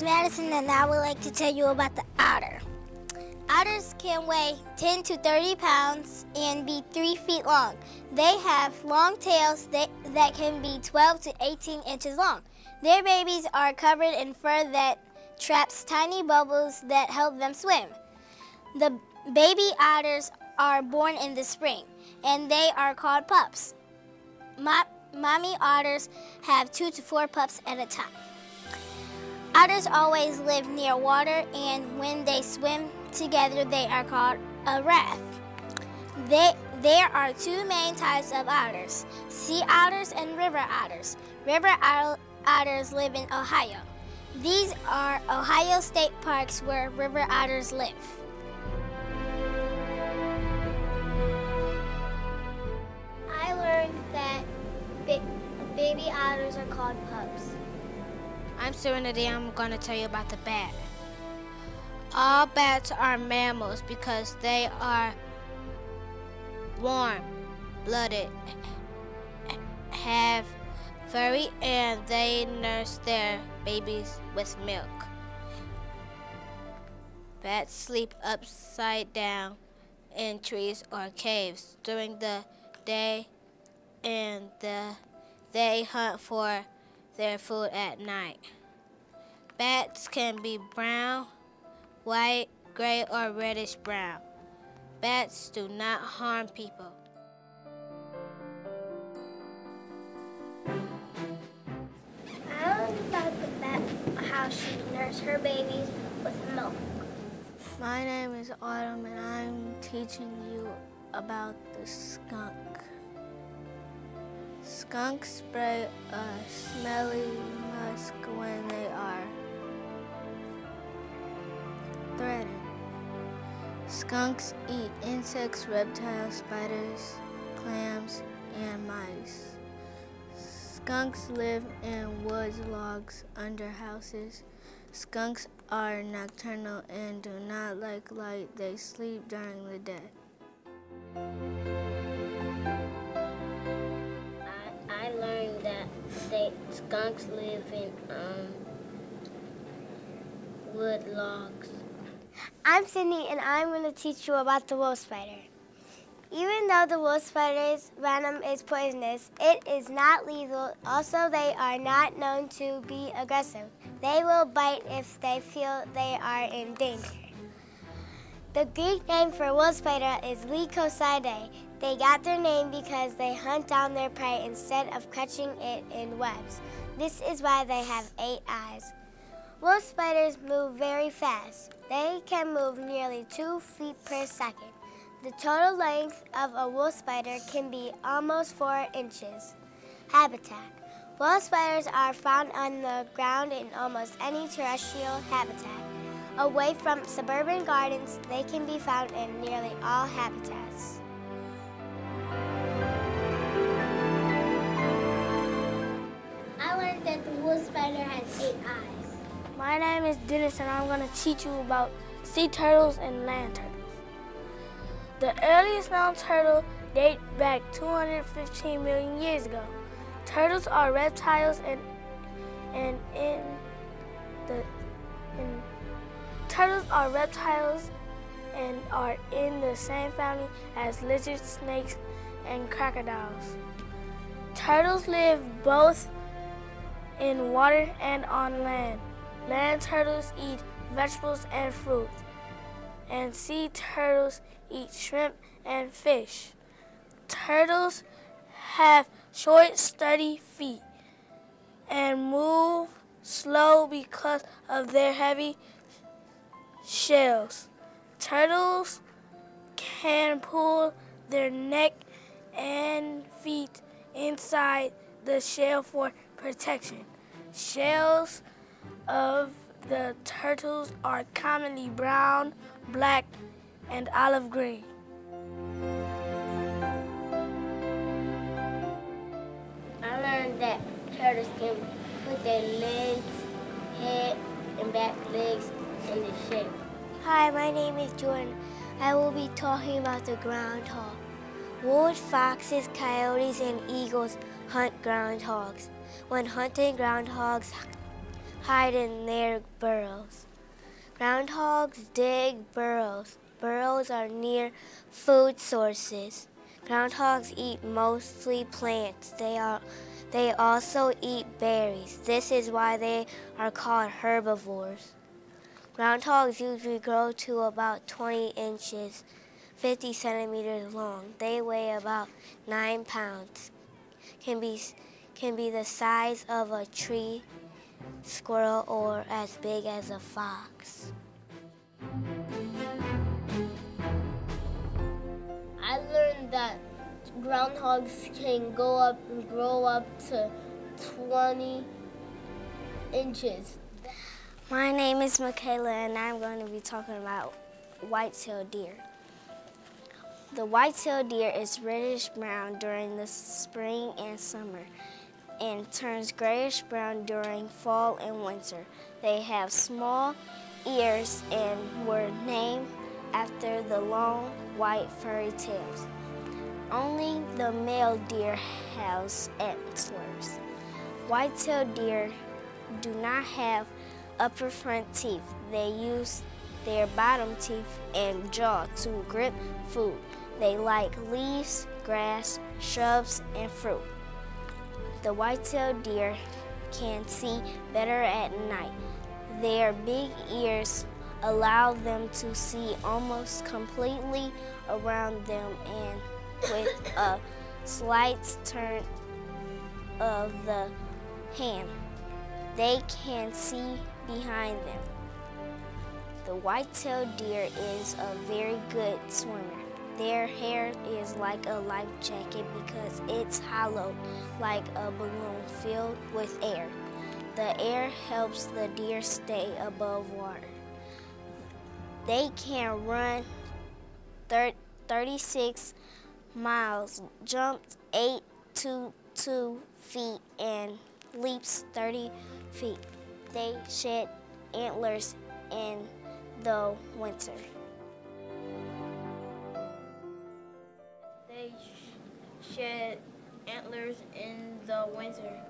is Madison, and I would like to tell you about the otter. Otters can weigh 10 to 30 pounds and be 3 feet long. They have long tails that, that can be 12 to 18 inches long. Their babies are covered in fur that traps tiny bubbles that help them swim. The baby otters are born in the spring, and they are called pups. Mo mommy otters have two to four pups at a time. Otters always live near water, and when they swim together, they are called a raft. They, there are two main types of otters, sea otters and river otters. River otters live in Ohio. These are Ohio state parks where river otters live. I learned that baby otters are called pups. I'm Serenity. I'm going to tell you about the bat. All bats are mammals because they are warm blooded, have furry, and they nurse their babies with milk. Bats sleep upside down in trees or caves during the day and the, they hunt for their food at night. Bats can be brown, white, gray, or reddish brown. Bats do not harm people. I learned about the bat how she nurses her babies with milk. My name is Autumn and I'm teaching you about the skunk. Skunks spray a uh, smelly musk when they are threatened. Skunks eat insects, reptiles, spiders, clams, and mice. Skunks live in woods, logs, under houses. Skunks are nocturnal and do not like light. They sleep during the day. They, skunks live in um, wood logs. I'm Sydney, and I'm going to teach you about the wolf spider. Even though the wolf spider's venom is poisonous, it is not lethal. Also, they are not known to be aggressive. They will bite if they feel they are in danger. The Greek name for wolf spider is Lycosidae. They got their name because they hunt down their prey instead of catching it in webs. This is why they have eight eyes. Wolf spiders move very fast. They can move nearly two feet per second. The total length of a wolf spider can be almost four inches. Habitat. Wolf spiders are found on the ground in almost any terrestrial habitat. Away from suburban gardens, they can be found in nearly all habitats. I learned that the wolf spider has eight eyes. My name is Dennis and I'm going to teach you about sea turtles and land turtles. The earliest known turtle date back 215 million years ago. Turtles are reptiles and and in the are reptiles and are in the same family as lizards, snakes, and crocodiles. Turtles live both in water and on land. Land turtles eat vegetables and fruit, and sea turtles eat shrimp and fish. Turtles have short, sturdy feet and move slow because of their heavy shells. Turtles can pull their neck and feet inside the shell for protection. Shells of the turtles are commonly brown, black, and olive green. I learned that turtles can put their legs, head, and back legs in shape. Hi, my name is Jordan. I will be talking about the groundhog. Wolves, foxes, coyotes, and eagles hunt groundhogs. When hunting, groundhogs hide in their burrows. Groundhogs dig burrows. Burrows are near food sources. Groundhogs eat mostly plants. They are they also eat berries. This is why they are called herbivores. Groundhogs usually grow to about 20 inches, 50 centimeters long. They weigh about 9 pounds. Can be, can be the size of a tree squirrel or as big as a fox. I learned that groundhogs can go up and grow up to 20 inches. My name is Michaela and I'm going to be talking about white-tailed deer. The white-tailed deer is reddish brown during the spring and summer and turns grayish brown during fall and winter. They have small ears and were named after the long white furry tails. Only the male deer has antlers. White-tailed deer do not have upper front teeth. They use their bottom teeth and jaw to grip food. They like leaves, grass, shrubs, and fruit. The white-tailed deer can see better at night. Their big ears allow them to see almost completely around them and with a slight turn of the hand, they can see behind them. The white-tailed deer is a very good swimmer. Their hair is like a life jacket because it's hollow like a balloon filled with air. The air helps the deer stay above water. They can run 36 miles, jump 8 to 2 feet, and leaps 30 feet. They shed antlers in the winter. They sh- shed antlers in the winter.